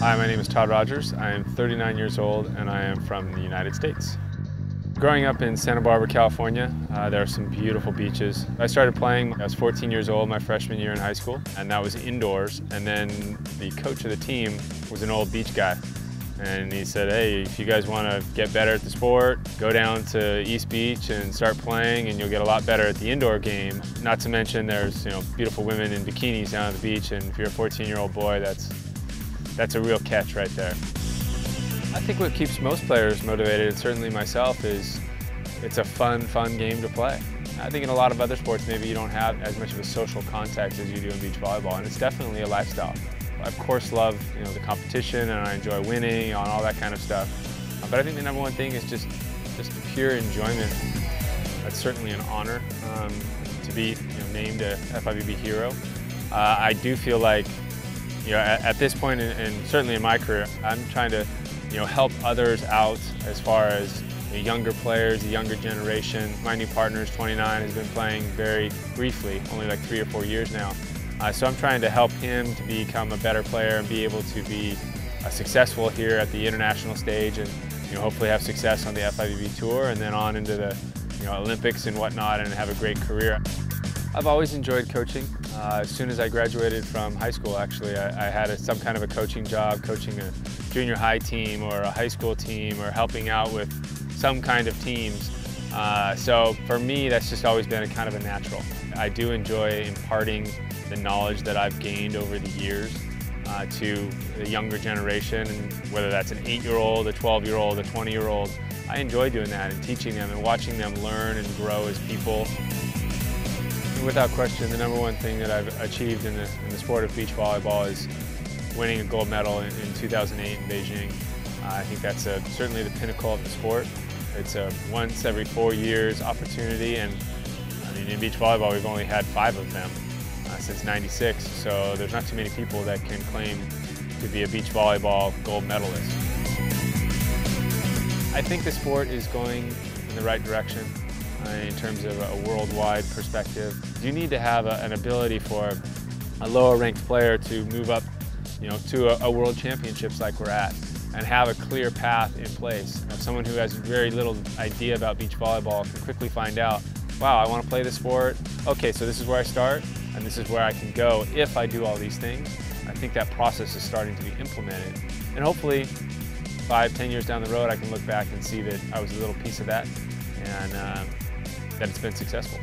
Hi, my name is Todd Rogers. I am 39 years old and I am from the United States. Growing up in Santa Barbara, California, uh, there are some beautiful beaches. I started playing, I was 14 years old my freshman year in high school, and that was indoors. And then the coach of the team was an old beach guy. And he said, hey, if you guys want to get better at the sport, go down to East Beach and start playing and you'll get a lot better at the indoor game. Not to mention there's you know beautiful women in bikinis down at the beach and if you're a 14-year-old boy, that's that's a real catch right there. I think what keeps most players motivated, and certainly myself, is it's a fun, fun game to play. I think in a lot of other sports, maybe you don't have as much of a social context as you do in beach volleyball, and it's definitely a lifestyle. I, of course, love you know the competition, and I enjoy winning, and all that kind of stuff. But I think the number one thing is just, just pure enjoyment. That's certainly an honor um, to be you know, named a FIVB hero. Uh, I do feel like you know, at, at this point, and, certainly in my career, I'm trying to, you know, help others out as far as the younger players, the younger generation. My new partner is 29, has been playing very briefly, only like three or four years now. Uh, so I'm trying to help him to become a better player and be able to be uh, successful here at the international stage and you know, hopefully have success on the FIVB Tour and then on into the you know, Olympics and whatnot and have a great career. I've always enjoyed coaching. Uh, as soon as I graduated from high school, actually, I, I had a, some kind of a coaching job, coaching a junior high team or a high school team or helping out with some kind of teams. Uh, so for me, that's just always been a kind of a natural. I do enjoy imparting the knowledge that I've gained over the years uh, to the younger generation, whether that's an eight-year-old, a 12-year-old, a 20-year-old. I enjoy doing that and teaching them and watching them learn and grow as people. Without question, the number one thing that I've achieved in the, in the sport of beach volleyball is winning a gold medal in, in 2008 in Beijing. Uh, I think that's a, certainly the pinnacle of the sport. It's a once every four years opportunity, and I mean, in beach volleyball, we've only had five of them uh, since 96, so there's not too many people that can claim to be a beach volleyball gold medalist. I think the sport is going in the right direction in terms of a worldwide perspective. You need to have a, an ability for a lower ranked player to move up you know, to a, a, world championships like we're at and have a clear path in place. You someone who has very little idea about beach volleyball can quickly find out, wow, I want to play this sport. Okay, so this is where I start and this is where I can go if I do all these things. I think that process is starting to be implemented. And hopefully, five, ten years down the road, I can look back and see that I was a little piece of that and um, that it's been successful.